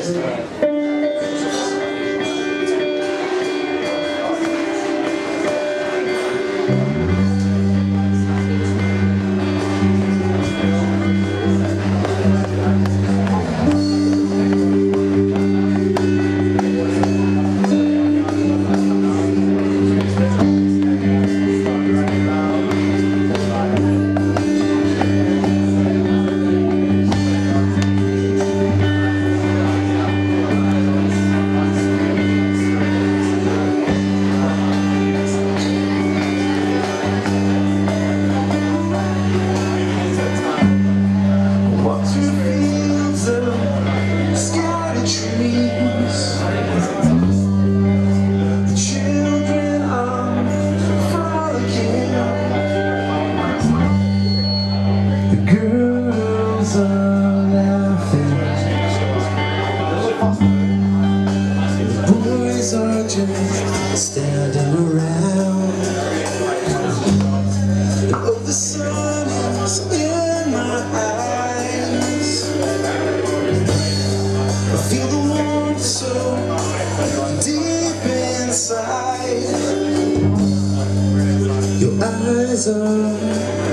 just uh, The boys are just standing around. The sun is in my eyes. I feel the warmth so deep inside. Your eyes are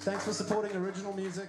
Thanks for supporting original music.